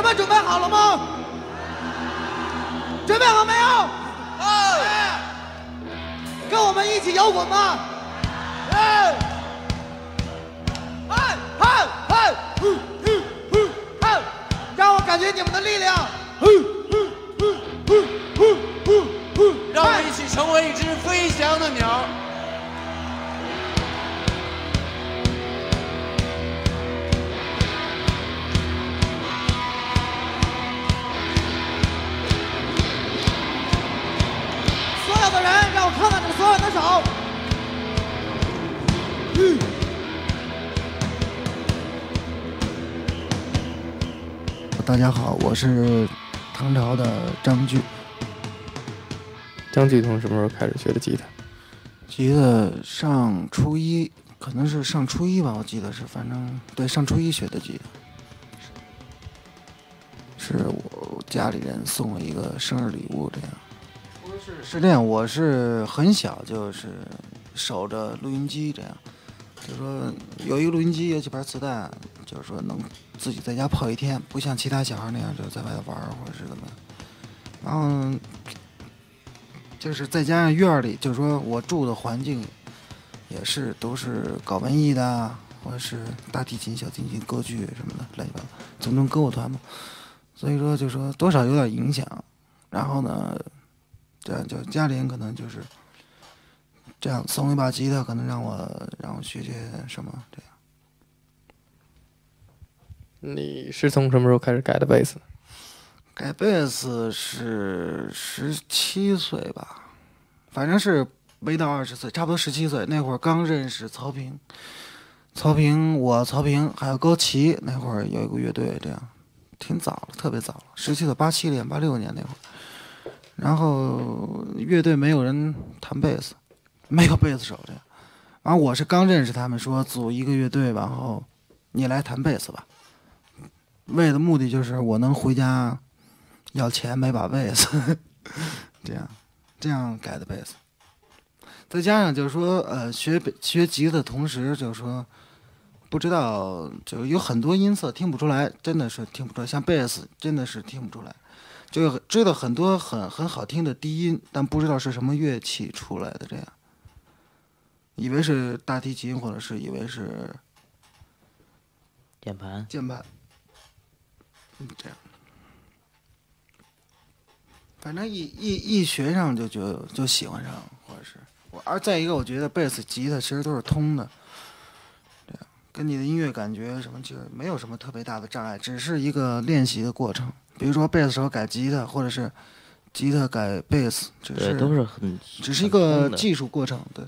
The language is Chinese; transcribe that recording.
你们准备好了吗？准备好没有？哎，跟我们一起摇滚吧？哎，嗨嗨嗨，呼呼呼，嗨，让我感觉你们的力量。呼呼呼呼呼呼呼，让我们一起成为一只飞翔的鸟。有的人，让我看看你们所有人的手。大家好，我是唐朝的张炬。张炬从什么时候开始学的吉他？吉他上初一，可能是上初一吧，我记得是，反正对，上初一学的吉他。是我家里人送了一个生日礼物，这样。是是这样，我是很小就是守着录音机这样，就是说有一个录音机，有几盘磁带，就是说能自己在家泡一天，不像其他小孩那样就在外头玩或者是怎么。然后就是再加上院里，就是说我住的环境也是都是搞文艺的，或者是大提琴、小提琴、歌剧什么的，乱七八糟，总中歌舞团嘛。所以说，就说多少有点影响。然后呢，这样就家里人可能就是这样送一把吉他，可能让我让我学学什么这样。你是从什么时候开始改的贝斯？改贝斯是十七岁吧，反正是没到二十岁，差不多十七岁那会儿刚认识曹平，曹平我曹平还有高旗那会儿有一个乐队，这样挺早了，特别早了，十七岁八七年八六年那会儿，然后乐队没有人弹贝斯，没有贝斯手这样，然后我是刚认识他们，说组一个乐队，然后你来弹贝斯吧，为的目的就是我能回家。要钱买把贝斯，这样，这样改的贝斯。再加上就是说，呃，学学吉他的同时，就是说，不知道，就有很多音色听不出来，真的是听不出来。像贝斯，真的是听不出来，就知道很多很很好听的低音，但不知道是什么乐器出来的，这样，以为是大提琴，或者是以为是键盘，键盘，嗯，这样。反正一一一学上就就就喜欢上，或者是我，而再一个，我觉得贝斯、吉他其实都是通的，这样跟你的音乐感觉什么其实没有什么特别大的障碍，只是一个练习的过程。比如说贝斯手改吉他，或者是吉他改贝斯，只是对，都是很只是一个技术过程，对。